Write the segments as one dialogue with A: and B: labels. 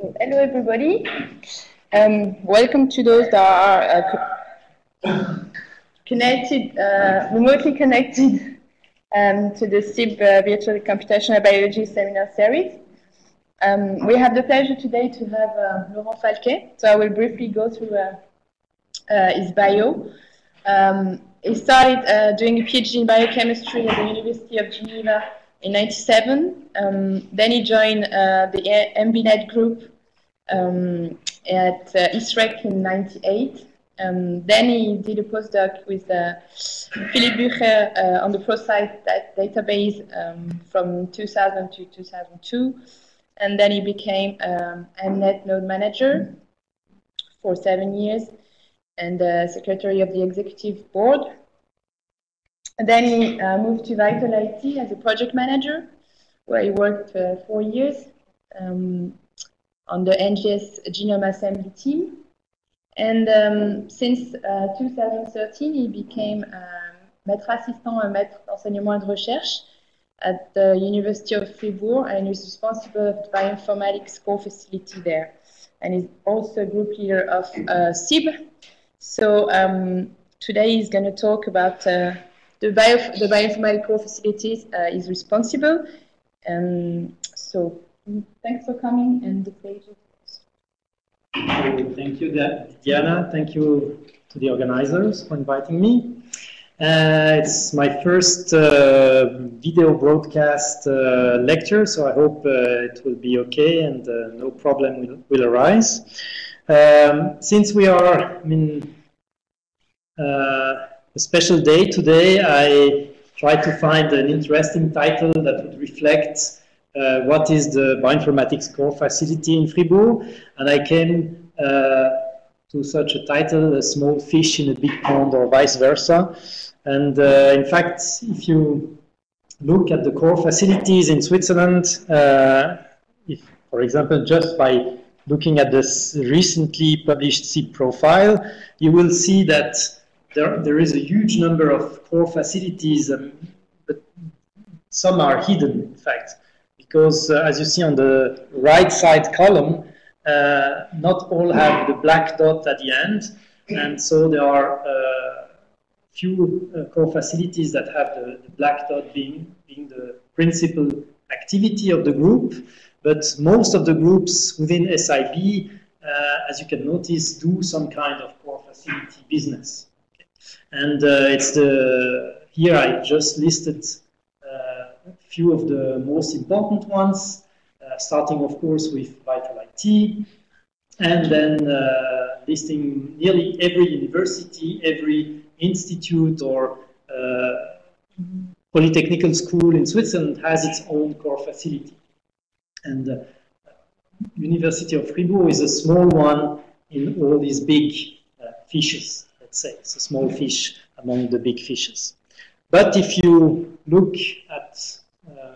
A: So, hello everybody. Um, welcome to those that are uh, connected, uh, remotely connected um, to the SIB uh, Virtual Computational Biology Seminar Series. Um, we have the pleasure today to have uh, Laurent Falquet. So I will briefly go through uh, uh, his bio. Um, he started doing a PhD in biochemistry at the University of Geneva in 97. Um, then he joined uh, the EMBnet group um, at uh, ISREC in 98. Um, then he did a postdoc with uh, Philippe Bucher uh, on the PROSITE database um, from 2000 to 2002. And then he became um, EMBnet node manager for seven years and uh, secretary of the executive board and then he uh, moved to Vital IT as a project manager, where he worked for four years um, on the NGS genome assembly team. And um, since uh, 2013, he became um, maître assistant and maître d'enseignement de recherche at the University of Fribourg and is responsible of the bioinformatics core facility there. And is also group leader of uh, SIB. So um, today he's going to talk about uh, the, bio, the bioinformatical facilities uh, is responsible. Um, so thanks for coming and the stage
B: Thank you, Diana. Thank you to the organizers for inviting me. Uh, it's my first uh, video broadcast uh, lecture, so I hope uh, it will be okay and uh, no problem will, will arise. Um, since we are, I mean, uh, special day today. I tried to find an interesting title that would reflect uh, what is the bioinformatics core facility in Fribourg, and I came uh, to such a title, a small fish in a big pond, or vice versa. And uh, in fact, if you look at the core facilities in Switzerland, uh, if, for example, just by looking at this recently published SIB profile, you will see that there, there is a huge number of core facilities, um, but some are hidden, in fact, because uh, as you see on the right side column, uh, not all have the black dot at the end, and so there are uh, few uh, core facilities that have the, the, black dot being, being the principal activity of the group, but most of the groups within SIB, uh, as you can notice, do some kind of core facility business. And uh, it's the here I just listed uh, a few of the most important ones, uh, starting of course with Vital IT, and then listing nearly every university, every institute or polytechnical school in Switzerland has its own core facility. And uh, University of Fribourg is a small one in all these big uh, fishes let's say. It's a small fish among the big fishes. But if you look at uh,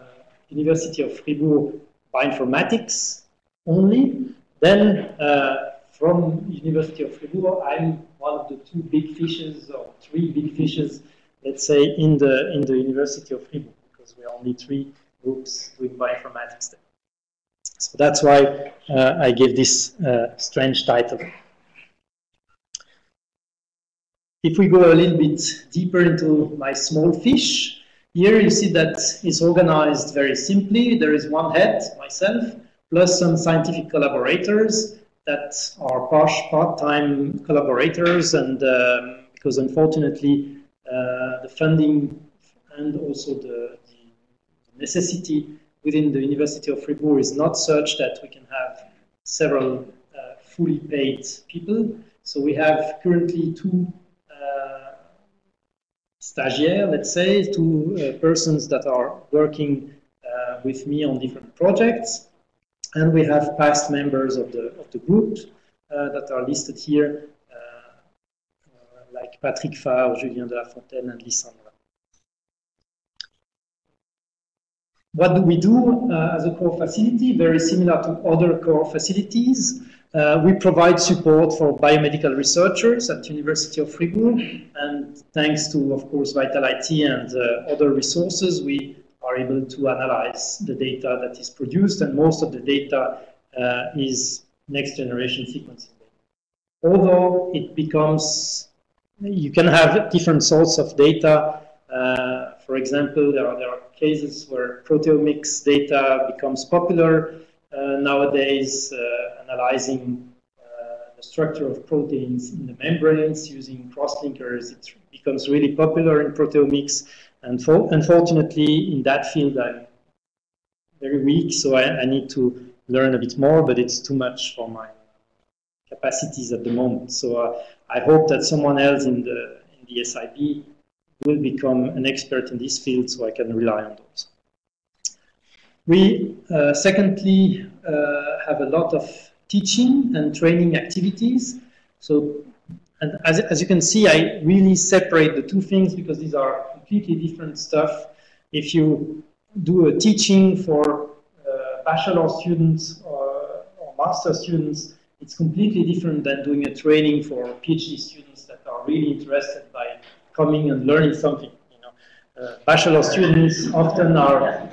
B: University of Fribourg bioinformatics only, then uh, from University of Fribourg, I'm one of the two big fishes or three big fishes, let's say, in the in the University of Fribourg, because we're only three groups doing bioinformatics there. So that's why uh, I gave this uh, strange title. If we go a little bit deeper into my small fish, here you see that it's organized very simply. There is one head, myself, plus some scientific collaborators that are part-time collaborators and um, because unfortunately uh, the funding and also the, the, necessity within the University of Fribourg is not such that we can have several uh, fully paid people. So we have currently two stagiaires, let's say, two uh, persons that are working uh, with me on different projects. And we have past members of the, of the group uh, that are listed here, like Patrick Favre, Julien de la Fontaine, and Lysandra. What do we do uh, as a core facility? Very similar to other core facilities. Uh, we provide support for biomedical researchers at University of Fribourg, and thanks to, of course, Vital IT and uh, other resources, we are able to analyze the data that is produced, and most of the data uh, is next generation sequencing. Although it becomes, you can have different sorts of data. Uh, for example, there are, there are cases where proteomics data becomes popular uh, nowadays, uh, analyzing uh, the structure of proteins in the membranes using cross-linkers. It becomes really popular in proteomics. And unfortunately, in that field, I'm very weak, so I, I need to learn a bit more, but it's too much for my capacities at the moment. So uh, I hope that someone else in the, in the SIB will become an expert in this field so I can rely on those. We, uh, secondly, uh, have a lot of teaching and training activities. So, and as, as you can see, I really separate the two things because these are completely different stuff. If you do a teaching for uh, bachelor students or, or master students, it's completely different than doing a training for PhD students that are really interested by coming and learning something. You know, uh, bachelor students often are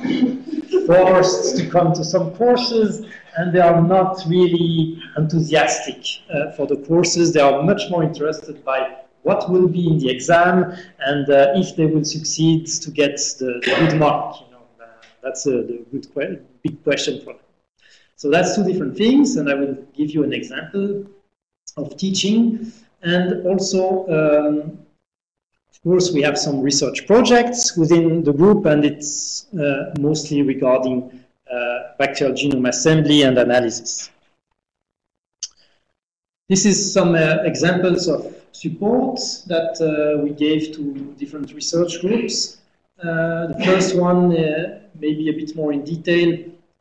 B: forced to come to some courses and they are not really enthusiastic uh, for the courses. They are much more interested by what will be in the exam and uh, if they will succeed to get the, the good mark. You know, uh, that's a the good que big question for them. So that's two different things, and I will give you an example of teaching. And also, um, of course, we have some research projects within the group, and it's uh, mostly regarding uh, bacterial genome assembly and analysis. This is some uh, examples of support that uh, we gave to different research groups. Uh, the first one, uh, maybe a bit more in detail,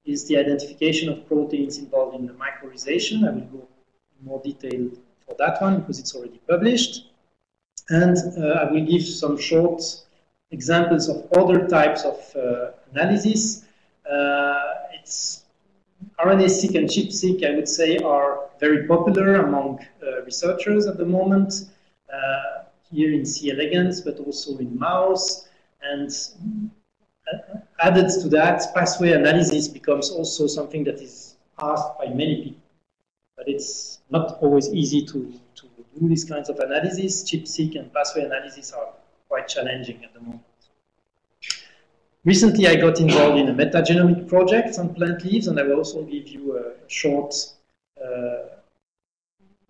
B: is the identification of proteins involved in the mycorrhization. I will go in more detail for that one because it's already published. And uh, I will give some short examples of other types of uh, analysis. Uh, it's RNA-seq and ChIP-seq, I would say, are very popular among uh, researchers at the moment, uh, here in C. elegans, but also in mouse. And added to that, pathway analysis becomes also something that is asked by many people. But it's not always easy to, to do these kinds of analysis. ChIP-seq and pathway analysis are quite challenging at the moment. Recently, I got involved in a metagenomic project on plant leaves, and I will also give you a short uh,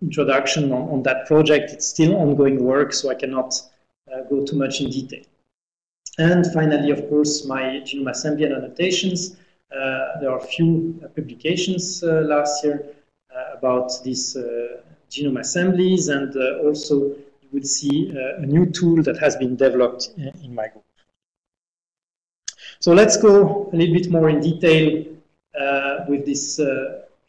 B: introduction on, on, that project. It's still ongoing work, so I cannot uh, go too much in detail. And finally, of course, my genome assembly and annotations. Uh, there are a few publications uh, last year uh, about these uh, genome assemblies, and uh, also you will see uh, a new tool that has been developed in, in my group. So let's go a little bit more in detail uh, with these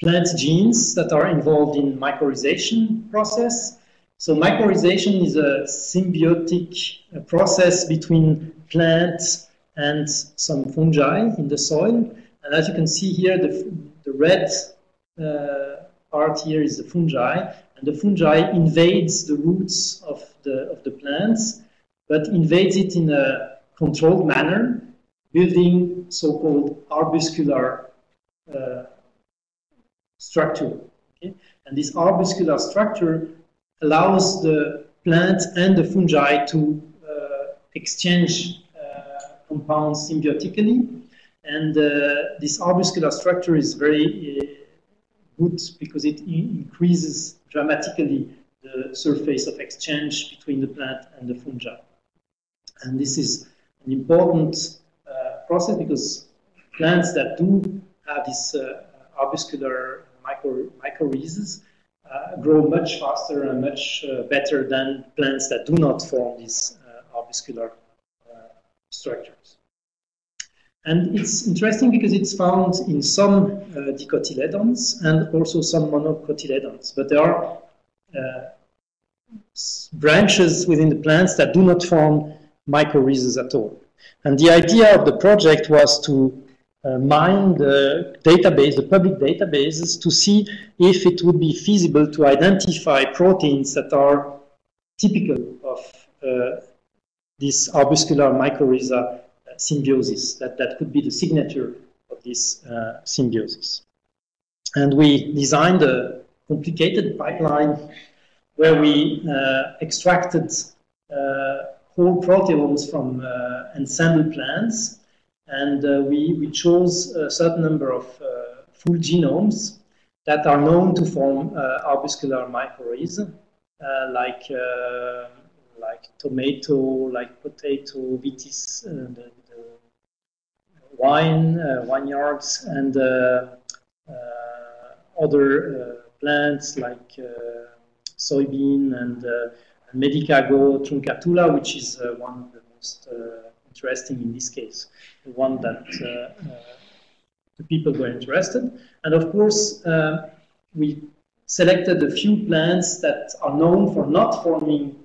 B: plant genes that are involved in mycorrhization process. So mycorrhization is a symbiotic process between plants and some fungi in the soil. And as you can see here, the, the red uh, part here is the fungi, and the fungi invades the roots of the, of the plants, but invades it in a controlled manner, building so-called arbuscular uh, structure. Okay? And this arbuscular structure allows the plant and the fungi to uh, exchange uh, compounds symbiotically. And uh, this arbuscular structure is very good because it increases dramatically the surface of exchange between the plant and the fungi. And this is an important uh, process because plants that do have these uh, arbuscular mycorrhizas uh, grow much faster and much uh, better than plants that do not form these uh, arbuscular structures. And it's interesting because it's found in some uh, dicotyledons and also some monocotyledons. But there are uh, branches within the plants that do not form mycorrhizas at all. And the idea of the project was to uh, mine the database, the public databases, to see if it would be feasible to identify proteins that are typical of uh, this arbuscular mycorrhiza symbiosis. That, that could be the signature of this uh, symbiosis. And we designed a complicated pipeline where we uh, extracted uh, whole proteomes from uh, Ensembl plants, and uh, we, we chose a certain number of full genomes that are known to form arbuscular mycorrhizae, like like tomato, like potato, vitis, uh, the wine, uh, vineyards, and uh, other plants like soybean and Medicago truncatula, which is uh, one of the most uh, interesting in this case, the one that uh, the people were interested. And of course, we selected a few plants that are known for not forming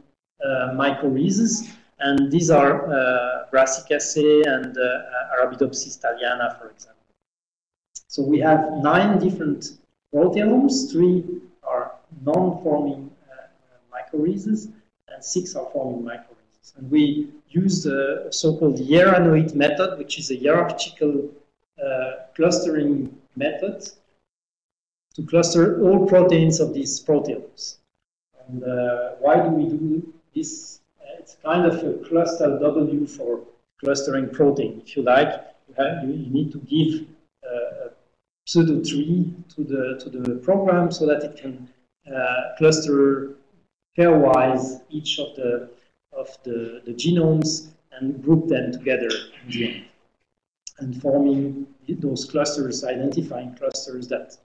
B: mycorrhizas, and these are uh, Brassicaceae and uh, Arabidopsis thaliana, for example. So we have nine different proteomes, three are non-forming mycorrhizas, and six are forming mycorrhizas. And we use the so-called hieranoid method, which is a hierarchical uh, clustering method to cluster all proteins of these proteomes. And uh, why do we do this? It's kind of a ClustalW for clustering protein. If you like, you, have, you need to give uh, a pseudo tree to the to the program so that it can uh, cluster pairwise each of the of the, the genomes and group them together in the end. And forming those clusters, identifying clusters that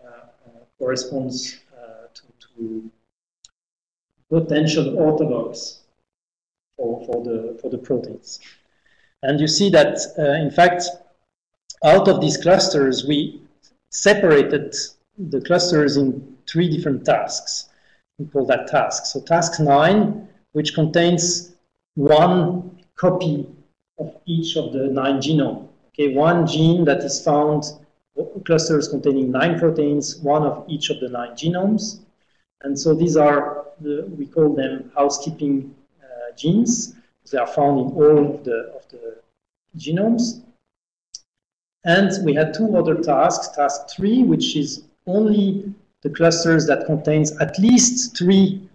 B: uh, uh, corresponds uh, to, to, potential orthologs for, for, the, for the proteins. And you see that, uh, in fact, out of these clusters, we separated the clusters in three different tasks we call that task. So task 9, which contains one copy of each of the nine genome. Okay, one gene that is found, clusters containing nine proteins, one of each of the nine genomes. And so these are, the, we call them housekeeping genes. They are found in all of the, of the genomes. And we had two other tasks. Task 3, which is only the clusters that contains at least three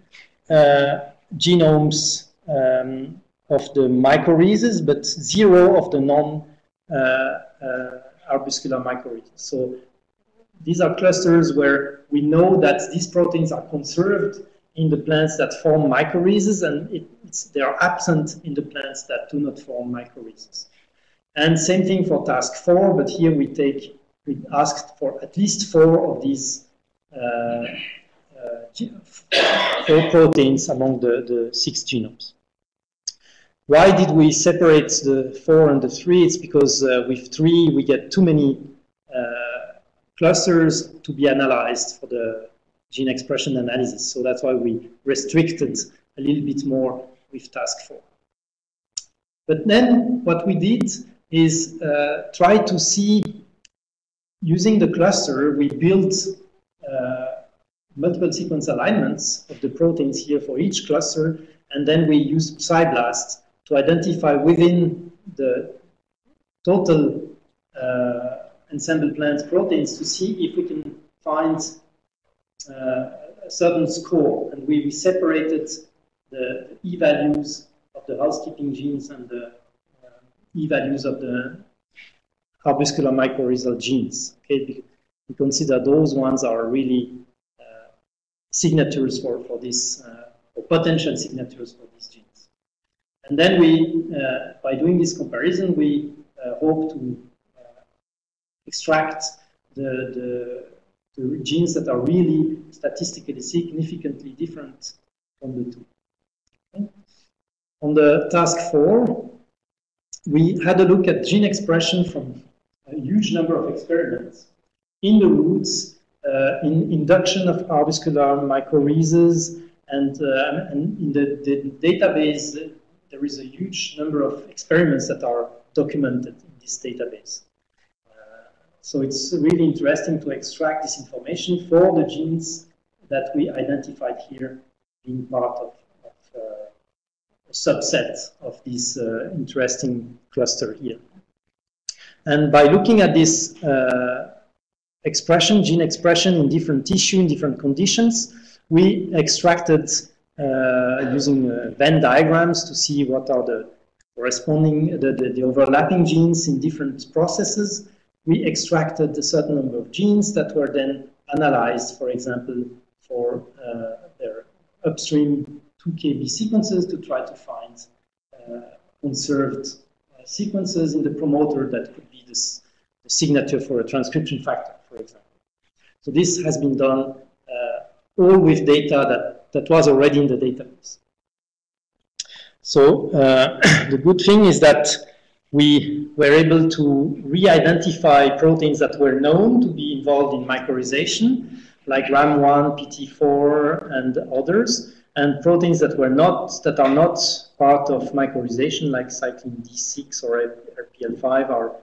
B: uh, genomes um, of the mycorrhizas, but zero of the non-arbuscular uh, uh, mycorrhizas. So these are clusters where we know that these proteins are conserved in the plants that form mycorrhizas, and it, they are absent in the plants that do not form mycorrhizas. And same thing for task four, but here we take we asked for at least four of these uh, uh, four proteins among the, the six genomes. Why did we separate the four and the three? It's because uh, with three we get too many clusters to be analyzed for the gene expression analysis. So that's why we restricted a little bit more with task four. But then what we did is uh, try to see, using the cluster, we built uh, multiple sequence alignments of the proteins here for each cluster, and then we use PSI-BLAST to identify within the total uh, Ensembl plant proteins to see if we can find a certain score. And we, we separated the, the e-values of the housekeeping genes and the uh, e-values of the arbuscular mycorrhizal genes. Okay, we consider those ones are really uh, signatures for, for this, uh, or potential signatures for these genes. And then we, uh, by doing this comparison, we uh, hope to uh, extract the, the, the, genes that are really statistically significantly different from the two. Okay. On the task four, we had a look at gene expression from a huge number of experiments in the roots, uh, in induction of arbuscular mycorrhizas, and, uh, and in the, the, database, there is a huge number of experiments that are documented in this database. So it's really interesting to extract this information for the genes that we identified here being part of, of uh, a subset of this uh, interesting cluster here. And by looking at this uh, expression, gene expression in different tissue, in different conditions. We extracted uh, using uh, Venn diagrams to see what are the corresponding, the, the, the, overlapping genes in different processes. We extracted a certain number of genes that were then analyzed, for example, for uh, their upstream 2KB sequences to try to find uh, conserved uh, sequences in the promoter that could be this, the signature for a transcription factor, for example. So this has been done uh, all with data that, that was already in the database. So uh, the good thing is that we were able to re-identify proteins that were known to be involved in mycorrhization, like RAM1, PT4, and others, and proteins that were not that are not part of mycorrhization, like cyclin D6 or RPL5, are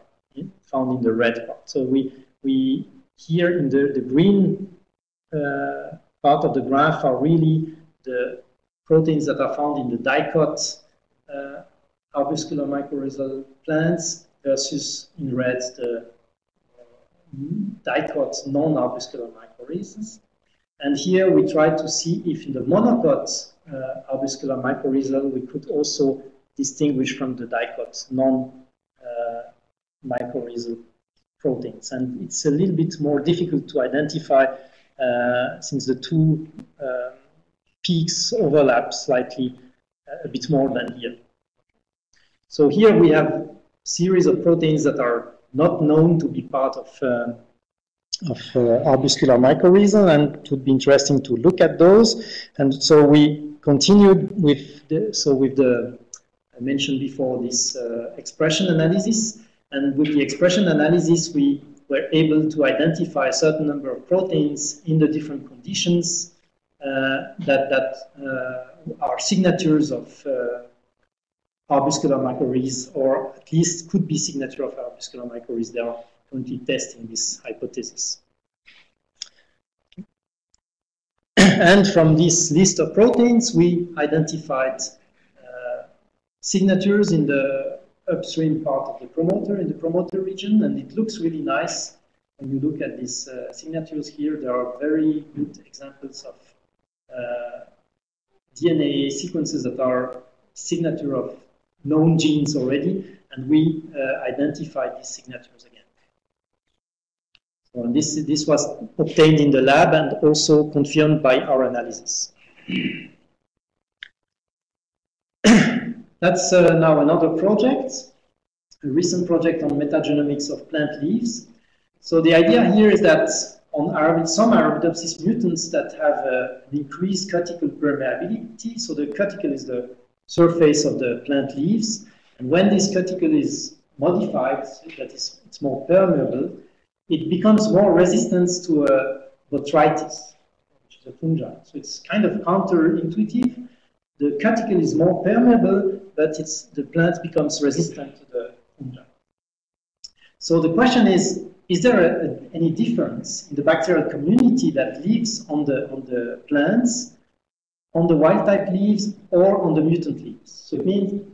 B: found in the red part. So we we here in the the green uh, part of the graph are really the proteins that are found in the dicot arbuscular mycorrhizal plants versus in red the dicot non-arbuscular mycorrhizas. And here we try to see if in the monocot uh, arbuscular mycorrhizal we could also distinguish from the dicot non-mycorrhizal uh, proteins. And it's a little bit more difficult to identify uh, since the two um, peaks overlap slightly uh, a bit more than here. So here we have series of proteins that are not known to be part of uh, of uh, arbuscular mycorrhizal, and it would be interesting to look at those. And so we continued with the, so with the I mentioned before this uh, expression analysis, and with the expression analysis we were able to identify a certain number of proteins in the different conditions uh, that that uh, are signatures of uh, arbuscular mycorrhizae, or at least could be signature of arbuscular mycorrhizae. They are currently testing this hypothesis. and from this list of proteins, we identified uh, signatures in the upstream part of the promoter, in the promoter region, and it looks really nice. When you look at these uh, signatures here, there are very good examples of uh, DNA sequences that are signature of known genes already, and we uh, identify these signatures again. So this, this was obtained in the lab and also confirmed by our analysis. That's uh, now another project, a recent project on metagenomics of plant leaves. So the idea here is that on Arab some Arabidopsis mutants that have uh, an increased cuticle permeability, so the cuticle is the surface of the plant leaves. And when this cuticle is modified, that is, it's more permeable, it becomes more resistant to a uh, botrytis, which is a fungi. So it's kind of counterintuitive. The cuticle is more permeable, but it's, the plant becomes resistant to the fungi. So the question is, is there a, a, any difference in the bacterial community that lives on the, on the plants on the wild type leaves or on the mutant leaves. So it means,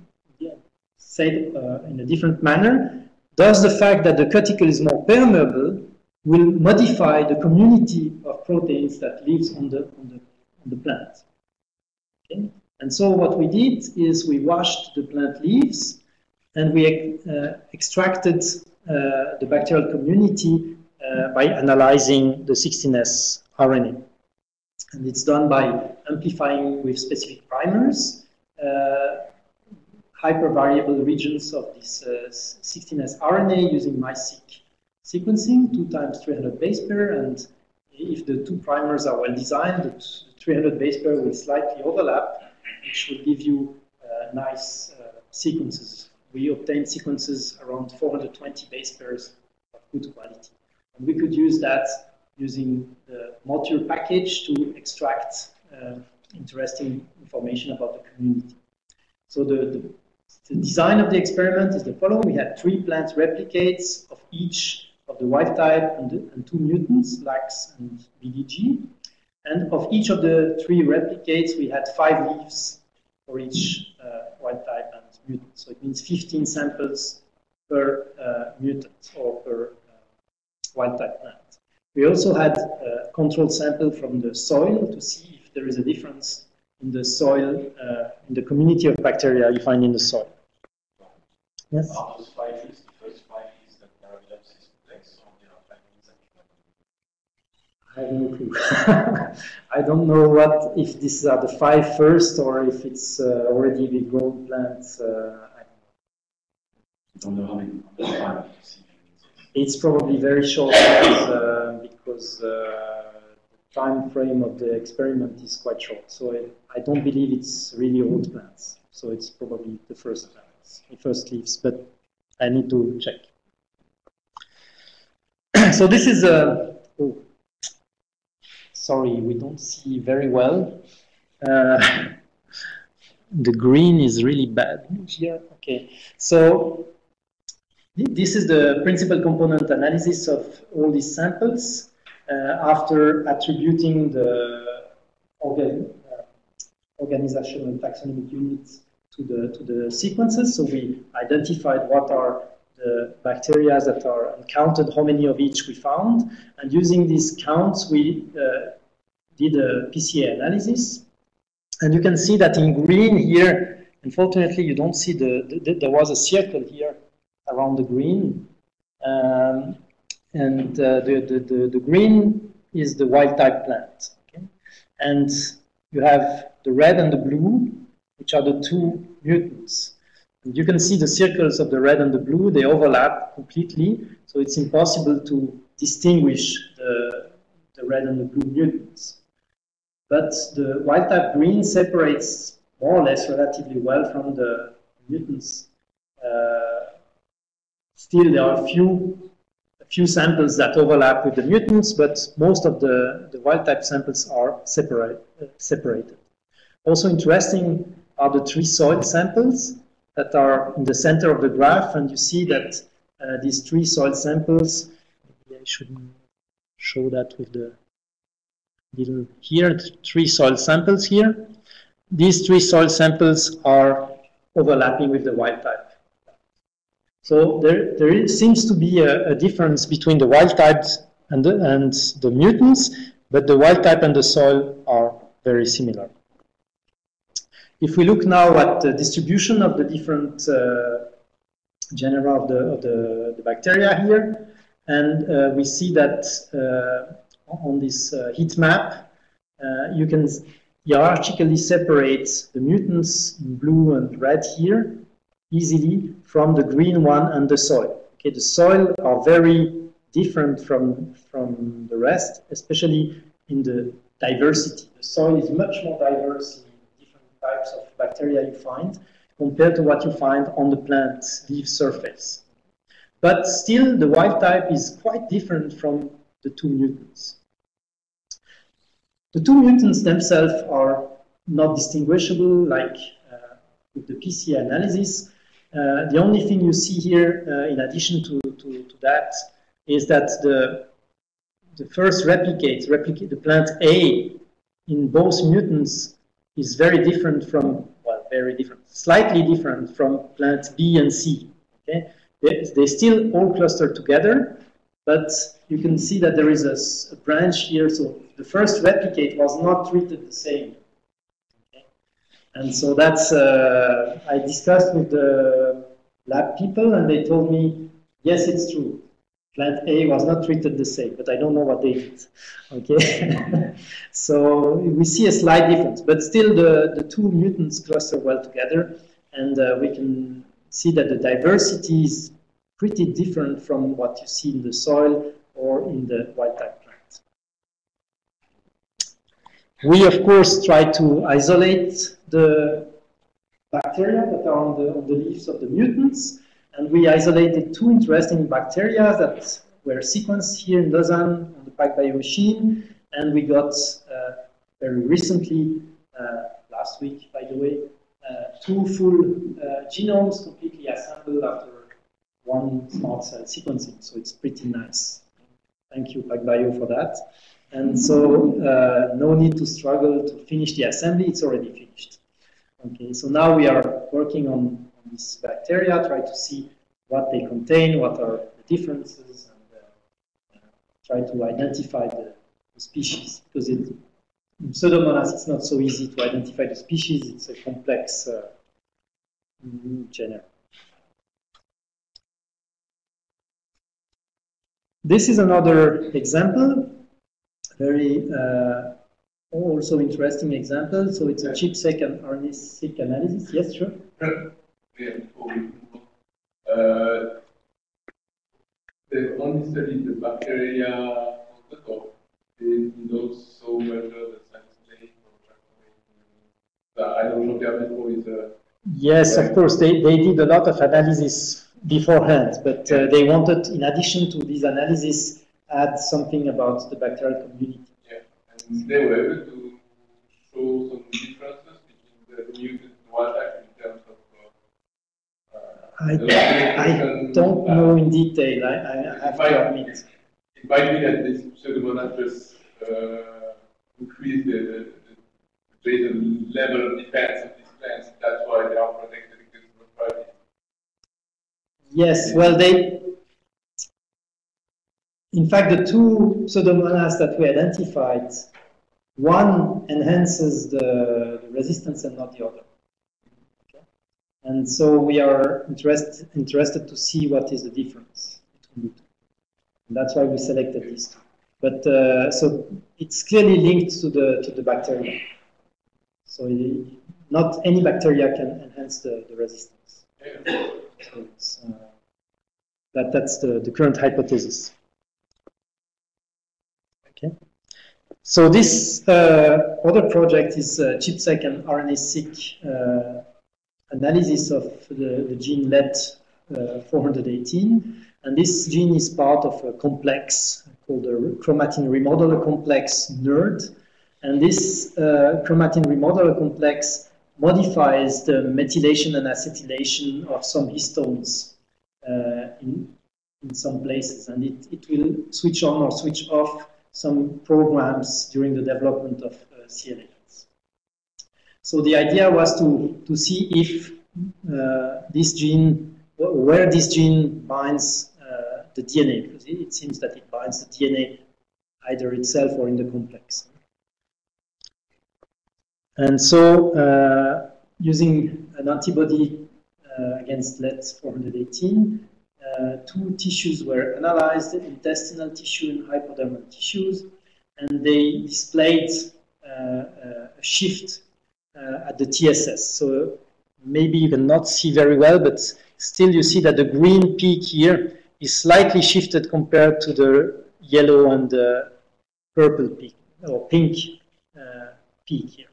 B: said uh, in a different manner, does the fact that the cuticle is more permeable will modify the community of proteins that lives on the, on the, on the plant? Okay? And so what we did is we washed the plant leaves and we uh, extracted uh, the bacterial community uh, by analyzing the 16S RNA. And it's done by amplifying with specific primers uh, hypervariable regions of this uh, 16S RNA using MiSeq sequencing, 2 times 300 base pair, and if the two primers are well designed, the 300 base pair will slightly overlap, which will give you uh, nice uh, sequences. We obtained sequences around 420 base pairs of good quality. And we could use that using the mothur package to extract uh, interesting information about the community. So the, the, the, design of the experiment is the following. We had three plant replicates of each of the wild type and, and two mutants, LAX and BDG. And of each of the three replicates, we had five leaves for each uh, wild type and mutant. So it means 15 samples per uh, mutant or per uh, wild type plant. We also had a control sample from the soil to see if there is a difference in the soil, uh, in the community of bacteria you find in the soil.
C: Yes? Are those five is the first five is that Arabidopsis complex or there are families
B: I have no clue. I don't know what if these are the five first or if it's uh, already the grown plants. Uh, I
C: don't know how many.
B: It's probably very short uh, because uh, the time frame of the experiment is quite short. So I, I don't believe it's really old plants. So it's probably the first plant first leaves, but I need to check. so this is a, oh, sorry, we don't see very well. Uh, the green is really bad here. Okay, so this is the principal component analysis of all these samples after attributing the organ, uh, organizational taxonomic units to the, to the sequences. So we identified what are the bacteria that are and counted how many of each we found. And using these counts, we uh, did a PCA analysis. And you can see that in green here, unfortunately, you don't see the, the, the there was a circle here around the green. Um, and uh, the, the, the, the, green is the wild type plant. Okay? And you have the red and the blue which are the two mutants. And you can see the circles of the red and the blue, they overlap completely, so it's impossible to distinguish the, the red and the blue mutants. But the wild type green separates more or less relatively well from the mutants. Uh, still, there are a few, few samples that overlap with the mutants, but most of the, the wild type samples are separate, uh, separated. Also interesting are the three soil samples that are in the center of the graph, and you see that uh, these three soil samples, I should show that with the little here, three soil samples here. These three soil samples are overlapping with the wild type. So there, there seems to be a, a difference between the wild types and the, and the mutants, but the wild type and the soil are very similar. If we look now at the distribution of the different uh, genera of the, of the, the bacteria here, and uh, we see that uh, on this uh, heat map, uh, you can hierarchically separate the mutants in blue and red here easily from the green one and the soil. Okay, the soil are very different from, from the rest, especially in the diversity. The soil is much more diverse in different types of bacteria you find compared to what you find on the plant leaf surface. But still, the wild type is quite different from the two mutants. The two mutants themselves are not distinguishable like uh, with the PCA analysis. Uh, the only thing you see here, uh, in addition to, to, to, that, is that the, the first replicate, replicate, the plant A in both mutants is very different from, well, very different, slightly different from plants B and C. Okay? They, they still all cluster together, but you can see that there is a, a, branch here. So the first replicate was not treated the same. And so that's, uh, I discussed with the lab people and they told me, yes, it's true plant A was not treated the same, but I don't know what they did. Okay, so we see a slight difference, but still the, the two mutants cluster well together, and uh, we can see that the diversity is pretty different from what you see in the soil or in the wild type. We, of course, try to isolate the bacteria that are on the, on the leaves of the mutants, and we isolated two interesting bacteria that were sequenced here in Lausanne on the PacBio machine. And we got uh, very recently, uh, last week, by the way, uh, two full uh, genomes completely assembled after one smart cell sequencing. So it's pretty nice. Thank you, PacBio, for that. And so uh, no need to struggle to finish the assembly. It's already finished. Okay, so now we are working on these bacteria, try to see what they contain, what are the differences, and uh, try to identify the, the species because it, in Pseudomonas it's not so easy to identify the species. It's a complex uh, genera. This is another example, very uh, also interesting example. So it's a ChIP-seq and RNA-seq analysis. Yes, sure.
C: Uh, they only studied the bacteria on the top. They did also measure the or I don't know Jean-Pierre is a
B: Yes, of course. They, they did a lot of analysis beforehand, but uh, they wanted, in addition to this analysis, add something about the bacterial community.
C: Yeah, and they were able to show some differences between the mutant and wild type in terms of. Uh,
B: I, I don't know in detail. I, I have
C: might,
B: to admit.
C: It might be that this pseudomonas just uh, increase the, the, the, level of defense of these plants. That's why they are protected against botrytis.
B: Yes, well, they. In fact, the two pseudomonas that we identified, one enhances the, resistance and not the other. Okay? And so we are interest, interested to see what is the difference between the two. And that's why we selected these two. But uh, so it's clearly linked to the to the bacteria. So not any bacteria can enhance the, the resistance. So uh, that, that's the, the current hypothesis. Okay. So this uh, other project is uh, ChIP-seq and RNA-seq uh, analysis of the, the gene LET418. Uh, and this gene is part of a complex called the chromatin remodeler complex NuRD. And this uh, chromatin remodeler complex modifies the methylation and acetylation of some histones uh, in, in some places. And it, it will switch on or switch off some programs during the development of uh, C. elegans. So the idea was to, to see if uh, this gene, where this gene binds uh, the DNA, because it, seems that it binds the DNA either itself or in the complex. And so, uh, using an antibody uh, against LET418, uh, two tissues were analyzed, intestinal tissue and hypodermal tissues, and they displayed uh, uh, a shift uh, at the TSS. So maybe you cannot see very well, but still you see that the green peak here is slightly shifted compared to the yellow and the purple peak, or pink peak here.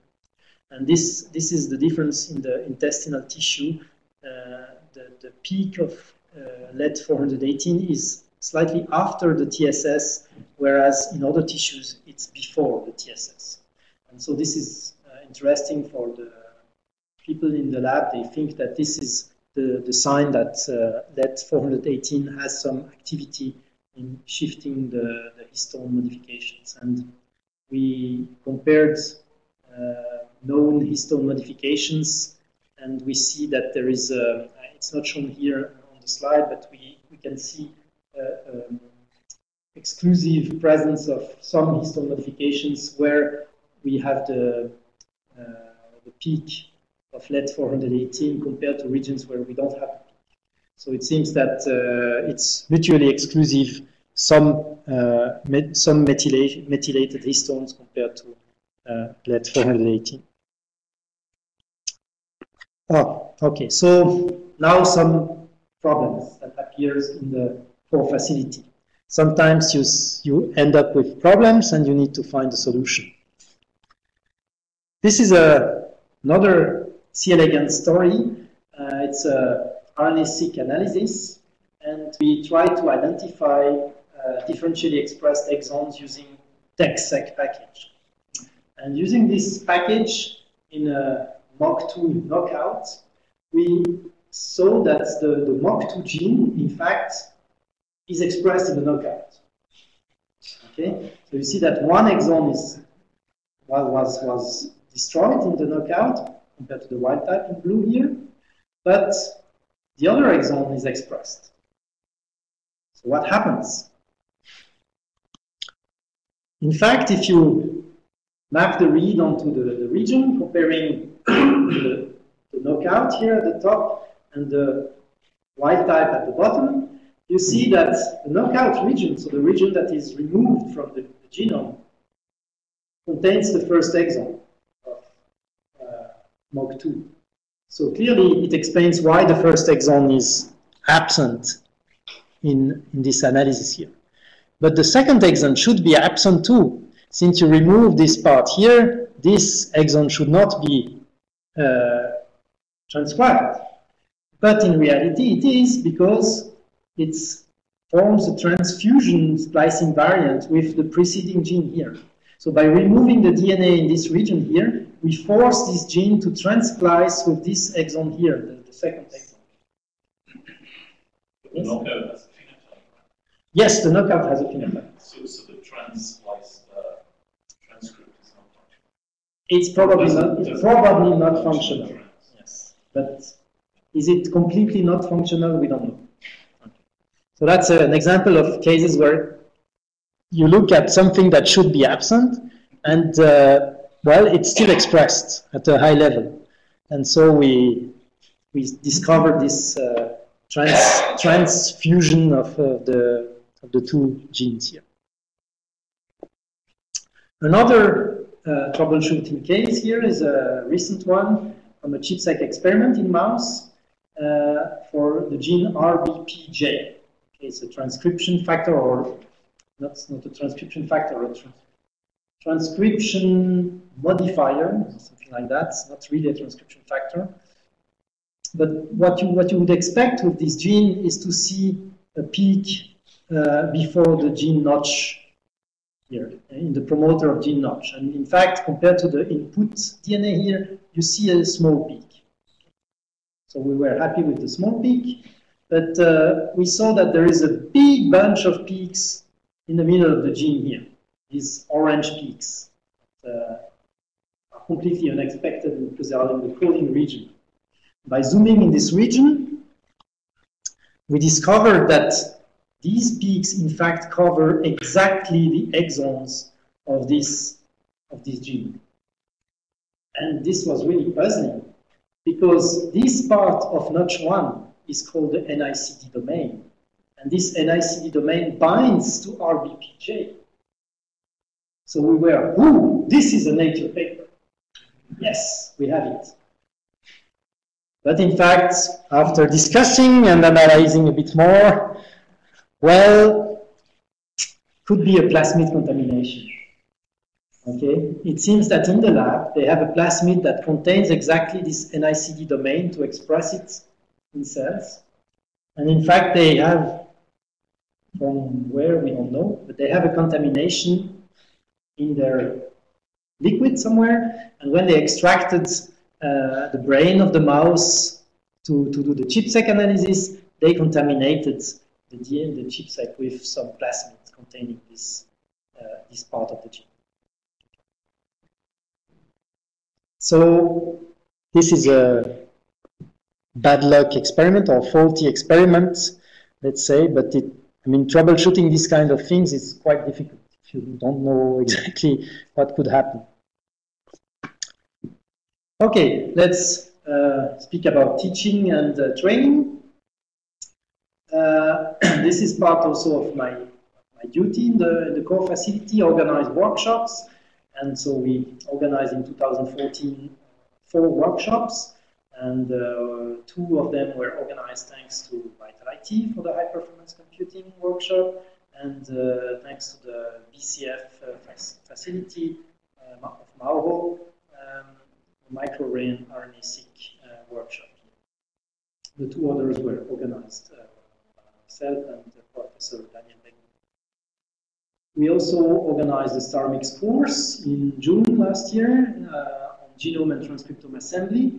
B: And this, this is the difference in the intestinal tissue. The, the peak of uh, LET418 is slightly after the TSS, whereas in other tissues it's before the TSS. And so this is uh, interesting for the people in the lab. They think that this is the, the sign that uh, LET418 has some activity in shifting the, the histone modifications. And we compared uh, known histone modifications, and we see that there is, a, it's not shown here the slide, but we, we can see uh, um, exclusive presence of some histone modifications where we have the, uh, the peak of LET418 compared to regions where we don't have. So it seems that uh, it's mutually exclusive some, uh, met some methylated histones compared to uh, LET418. Oh, okay. So now some problems that appears in the core facility. Sometimes you, you end up with problems and you need to find a solution. This is a, another C. elegans story. Uh, it's a RNA-seq analysis, and we try to identify uh, differentially expressed exons using DEXSeq package. And using this package in a MOC2 knockout, we saw that the, the MOC2 gene, in fact, is expressed in the knockout. Okay, so you see that one exon is was was destroyed in the knockout compared to the wild type in blue here, but the other exon is expressed. So what happens? In fact, if you map the read onto the, the region, comparing the, the knockout here at the top and the wild type at the bottom, you see that the knockout region, so the region that is removed from the, the genome, contains the first exon of uh, MOG2. So clearly it explains why the first exon is absent in, in this analysis here. But the second exon should be absent too. Since you remove this part here, this exon should not be uh, transcribed. But in reality it is because it forms a transfusion splicing variant with the preceding gene here. So by removing the DNA in this region here, we force this gene to transplice with this exon here, the, the second exon.
D: The knockout has a phenotype.
B: Yes, the knockout has a phenotype.
D: So, so the transplice uh, transcript is not functional.
B: It's probably not, it's probably not functional.
D: trans.
B: Yes, but is it completely not functional? We don't know. So that's an example of cases where you look at something that should be absent, and uh, well, it's still expressed at a high level, and so we we discovered this uh, trans transfusion of uh, the of the two genes here. Another uh, troubleshooting case here is a recent one from a ChIP-seq experiment in mouse for the gene RBPJ. Okay, it's a transcription factor, or not, not a transcription factor, a tra- transcription modifier, something like that. It's not really a transcription factor. But what you, what you would expect with this gene is to see a peak uh, before the gene notch here in the promoter of gene notch. And in fact, compared to the input DNA here, you see a small peak. So we were happy with the small peak, but uh, we saw that there is a big bunch of peaks in the middle of the gene here. These orange peaks uh, are completely unexpected because they are in the coding region. By zooming in this region, we discovered that these peaks, in fact, cover exactly the exons of this, of this gene. And this was really puzzling because this part of notch 1 is called the NICD domain. And this NICD domain binds to RBPJ. So we were, ooh, this is a nature paper. Yes, we have it. But in fact, after discussing and analyzing a bit more, well, could be a plasmid contamination. Okay, it seems that in the lab they have a plasmid that contains exactly this NICD domain to express it in cells. And in fact, they have, from where we don't know, but they have a contamination in their liquid somewhere. And when they extracted uh, the brain of the mouse to, to do the ChIP-seq analysis, they contaminated the DNA, the ChIP-seq with some plasmid containing this, uh, this part of the gene. So this is a bad luck experiment or faulty experiment, let's say, but it, I mean, troubleshooting these kind of things is quite difficult if you don't know exactly what could happen. Okay, let's uh, speak about teaching and uh, training. Uh, this is part also of my, my duty in the, in the core facility, organize workshops. And so we organized in 2014 four workshops, and uh, two of them were organized thanks to Vital IT for the high performance computing workshop, and uh, thanks to the BCF uh, facility uh, of Mauro, um, microRNA RNA-seq uh, workshop. The two others were organized uh, by myself and Professor Daniel Beck. We also organized the StarMix course in June last year uh, on genome and transcriptome assembly.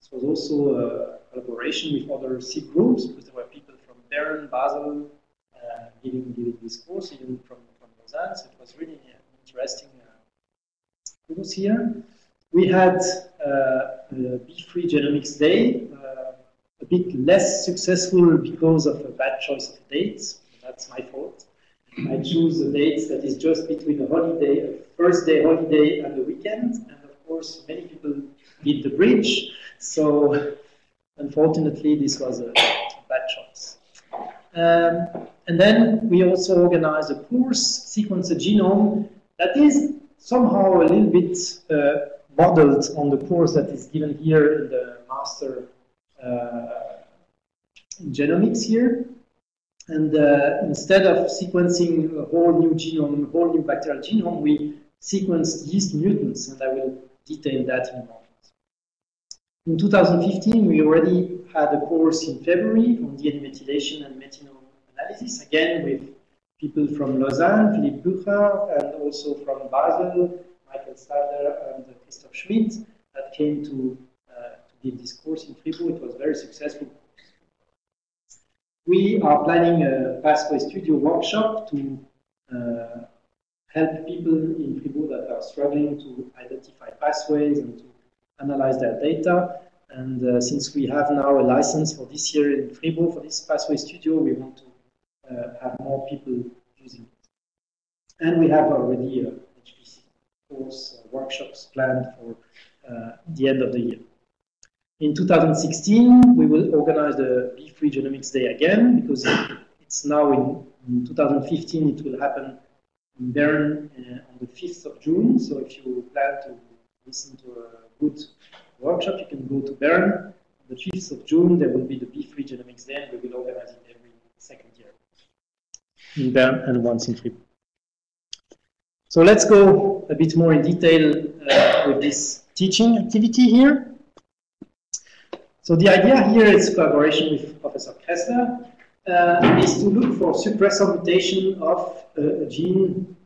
B: This was also a collaboration with other SIB groups because there were people from Bern, Basel uh, giving, giving this course, even from, from Lausanne. So it was really an interesting uh, course here. We had uh, a B-Free Genomics Day, uh, a bit less successful because of a bad choice of dates. That's my fault. I choose a date that is just between a holiday, a first day holiday and the weekend. And of course, many people did the bridge. So unfortunately, this was a bad choice. Um, and then we also organized a course, Sequence a Genome, that is somehow a little bit uh, modeled on the course that is given here in the master uh, in genomics here. And uh, instead of sequencing a whole new genome, a whole new bacterial genome, we sequenced yeast mutants, and I will detail that in a moment. In 2015, we already had a course in February on DNA methylation and methanol analysis, again with people from Lausanne, Philippe Bucher, and also from Basel, Michael Stadler and Christoph Schmidt, that came to, uh, to give this course in Fribourg. It was very successful we are planning a Pathway Studio workshop to uh, help people in Fribourg that are struggling to identify pathways and to analyze their data. And uh, since we have now a license for this year in Fribourg for this Pathway Studio, we want to uh, have more people using it. And we have already HPC course uh, workshops planned for uh, the end of the year. In 2016, we will organize the Be-Free Genomics Day again because it's now in, in 2015, it will happen in Bern uh, on the 5th of June. So if you plan to listen to a good workshop, you can go to Bern. On the 5th of June, there will be the Be-Free Genomics Day, and we will organize it every second year in Bern and once in Fribourg. So let's go a bit more in detail uh, with this teaching activity here. So the idea here is collaboration with Professor Kressler uh, is to look for suppressor mutation of uh, a gene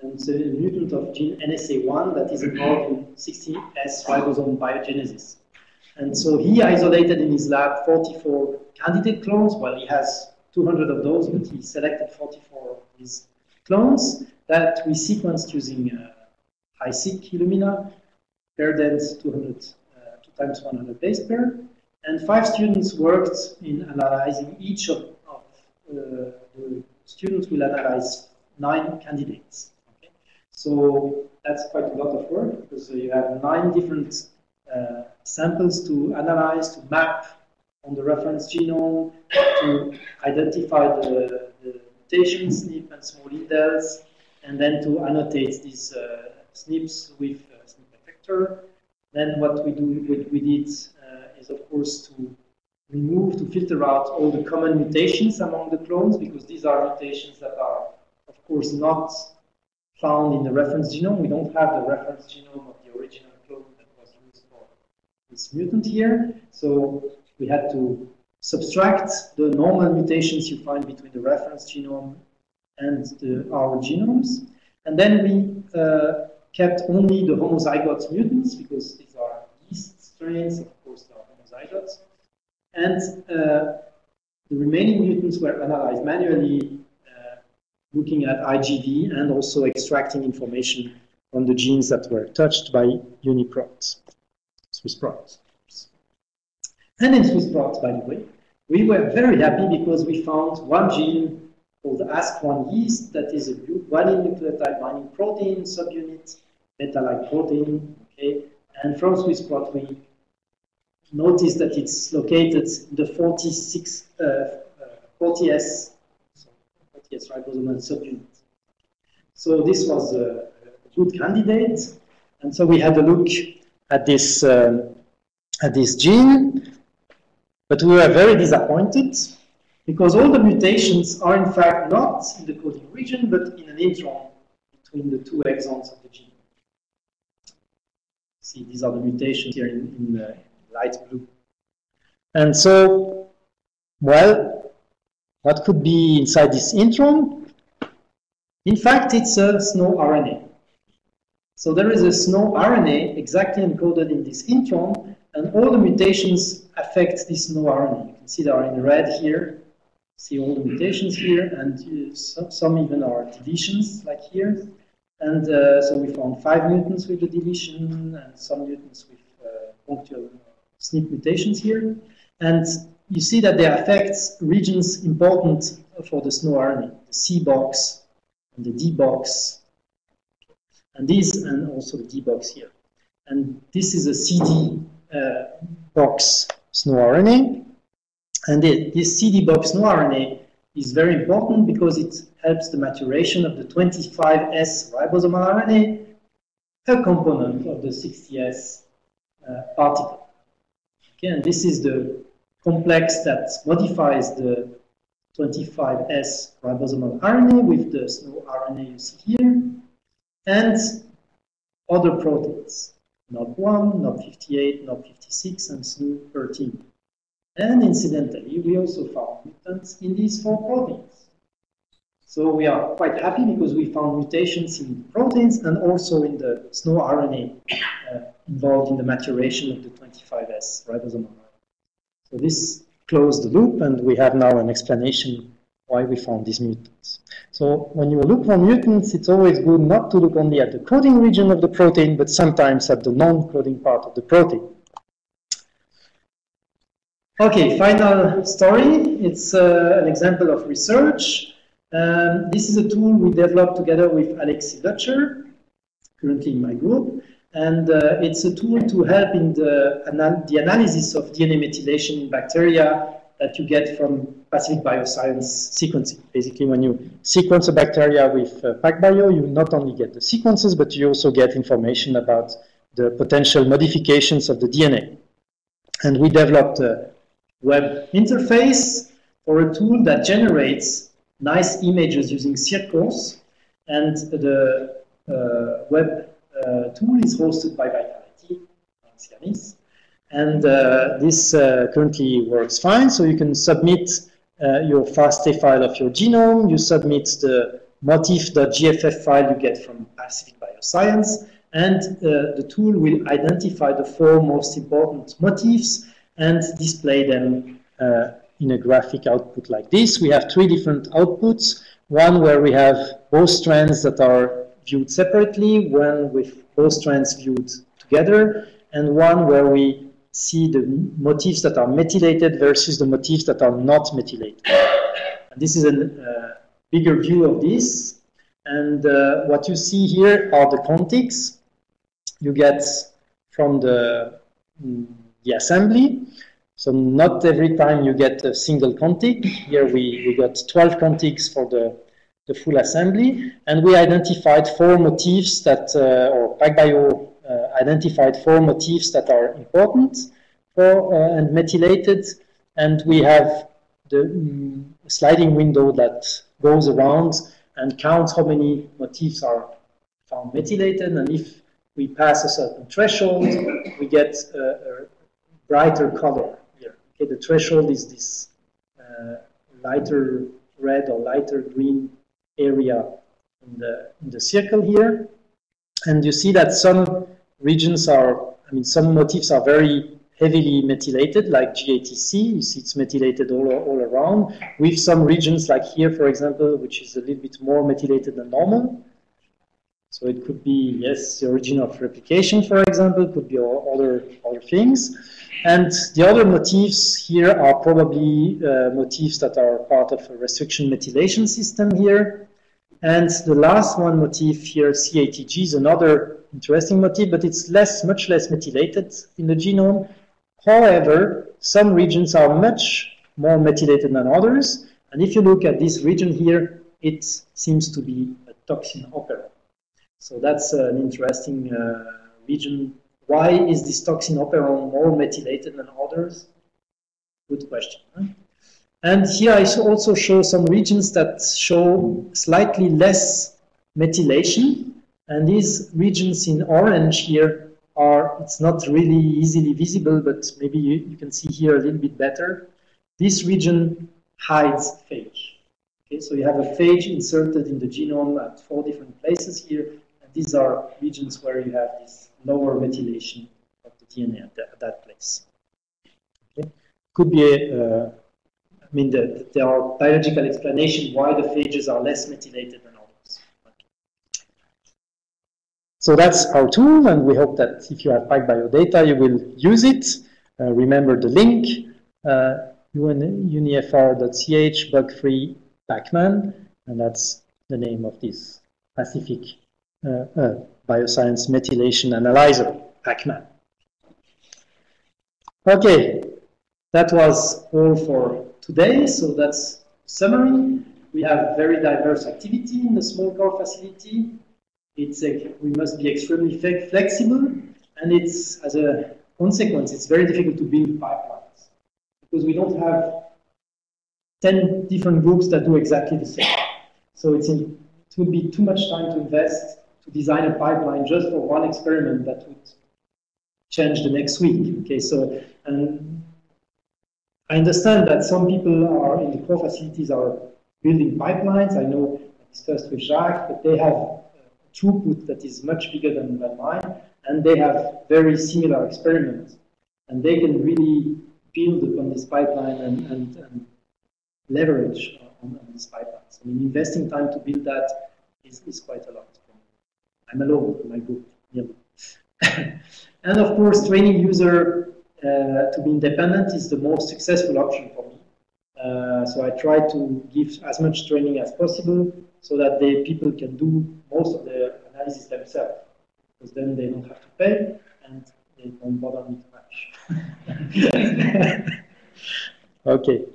B: and the mutant of gene NSA1 that is involved in 60S ribosome biogenesis. And so he isolated in his lab 44 candidate clones. Well, he has 200 of those, but he selected 44 of these clones that we sequenced using uh, HiSeq Illumina, pair dense 200, uh, 2 times 100 base pair. And five students worked in analyzing each of, of uh, the students will analyze nine candidates. Okay? So that's quite a lot of work because you have nine different uh, samples to analyze, to map on the reference genome, to identify the, the mutation SNP and small indels, and then to annotate these uh, SNPs with uh, SNP effector. Then what we do, what we did is, of course, to remove, to filter out all the common mutations among the clones, because these are mutations that are, of course, not found in the reference genome. We don't have the reference genome of the original clone that was used for this mutant here. So we had to subtract the normal mutations you find between the reference genome and the, our genomes. And then we uh, kept only the homozygote mutants because these are yeast strains, of And uh, the remaining mutants were analyzed manually, uh, looking at IGV and also extracting information on the genes that were touched by UniProt, SwissProt. And in SwissProt, by the way, we were very happy because we found one gene called ASC1 yeast that is a guanine nucleotide binding protein subunit, beta-like protein. Okay, and from SwissProt we notice that it's located in the 46, uh, uh, 40S, so 40S ribosomal subunit. So this was a, good candidate, and so we had a look at this um, at this gene, but we were very disappointed because all the mutations are in fact not in the coding region, but in an intron between the two exons of the gene. See, these are the mutations here in, in the light blue. And so, well, what could be inside this intron? In fact, it's a SNO RNA. So there is a SNO RNA exactly encoded in this intron, and all the mutations affect this SNO RNA. You can see they are in red here. See all the mutations here, and uh, some, some even are deletions, like here. And uh, so we found five mutants with the deletion, and some mutants with uh, punctual SNP mutations here. And you see that they affect regions important for the SNO RNA, the C box and the D box, and this, and also the D box here. And this is a CD uh, box SNO-RNA. And it, this CD box SNO-RNA is very important because it helps the maturation of the 25S ribosomal RNA, a component of the 60S uh, particle. Okay, and this is the complex that modifies the 25S ribosomal RNA with the SNO RNA you see here, and other proteins, NOP1, NOP58, NOP56, and SNU13. And incidentally, we also found mutants in these four proteins. So we are quite happy because we found mutations in proteins and also in the SNO RNA uh, involved in the maturation of the 25S ribosomal RNA. So this closed the loop, and we have now an explanation why we found these mutants. So when you look for mutants, it's always good not to look only at the coding region of the protein, but sometimes at the non-coding part of the protein. Okay, final story. It's uh, an example of research. Um, this is a tool we developed together with Alexi Lutcher, currently in my group. And uh, it's a tool to help in the, anal the analysis of DNA methylation in bacteria that you get from Pacific Bioscience sequencing. Basically, when you sequence a bacteria with uh, PacBio, you not only get the sequences, but you also get information about the potential modifications of the DNA. And we developed a web interface for a tool that generates nice images using circles. And the uh, web uh, tool is hosted by Vital-IT. And uh, this uh, currently works fine. So you can submit your FASTA file of your genome. You submit the motif.gff file you get from Pacific Bioscience. And uh, the tool will identify the four most important motifs and display them in a graphic output like this. We have three different outputs. One where we have both strands that are viewed separately, one with both strands viewed together, and one where we see the motifs that are methylated versus the motifs that are not methylated. And this is a uh, bigger view of this. And uh, what you see here are the contigs you get from the, mm, the assembly. So not every time you get a single contig. Here we, we got 12 contigs for the, the full assembly. And we identified four motifs that, uh, or PacBio uh, identified four motifs that are important for, uh, and methylated. And we have the um, sliding window that goes around and counts how many motifs are found methylated. And if we pass a certain threshold, we get a, a brighter color. Okay, the threshold is this uh, lighter red or lighter green area in the, in the circle here. And you see that some regions are, I mean, some motifs are very heavily methylated, like GATC. You see it's methylated all, all around, with some regions like here, for example, which is a little bit more methylated than normal. So it could be, yes, the origin of replication, for example, could be other, other things. And the other motifs here are probably uh, motifs that are part of a restriction methylation system here. And the last one motif here, CATG, is another interesting motif, but it's less, much less methylated in the genome. However, some regions are much more methylated than others. And if you look at this region here, it seems to be a toxin operon. So that's an interesting uh, region. Why is this toxin operon more methylated than others? Good question. And here I also show some regions that show slightly less methylation. And these regions in orange here are, it's not really easily visible, but maybe you, you can see here a little bit better. This region hides phage. Okay, so you have a phage inserted in the genome at four different places here. And these are regions where you have this lower methylation of the DNA at, the, at that place. Okay. Could be a, uh, I mean, the, there are biological explanations why the phages are less methylated than others. So that's our tool, and we hope that if you have PacBio data, you will use it. Uh, remember the link, uh, unifr.ch BUGFri pacman, and that's the name of this Pacific Uh, uh, bioscience Methylation Analyzer, PACMAN. Okay, that was all for today. So that's summary. We have very diverse activity in the small core facility. It's a, we must be extremely flexible, and it's as a consequence, it's very difficult to build pipelines because we don't have 10 different groups that do exactly the same. So it's in, it would be too much time to invest design a pipeline just for one experiment that would change the next week. Okay, so and I understand that some people are in the core facilities are building pipelines. I know I discussed with Jacques, but they have a throughput that is much bigger than, than mine, and they have very similar experiments, and they can really build upon this pipeline and, and, and leverage on, on these pipelines. I mean, investing time to build that is, is quite a lot. I'm alone in my group. And of course, training user uh, to be independent is the most successful option for me. Uh, so I try to give as much training as possible so that the people can do most of the analysis themselves, because then they don't have to pay and they don't bother me too much. okay.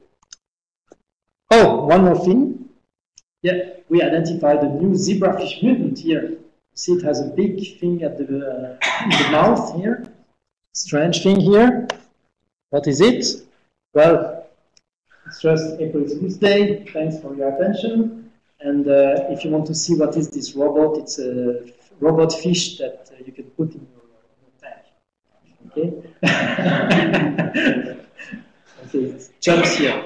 B: Oh, one more thing. Yeah, we identified a new zebrafish mutant here. See, it has a big thing at the, uh, the mouth here. Strange thing here. What is it? Well, it's just April Fool's Day. Thanks for your attention. And uh, if you want to see what is this robot, it's a robot fish that uh, you can put in your, your tank. Okay? okay, it jumps here.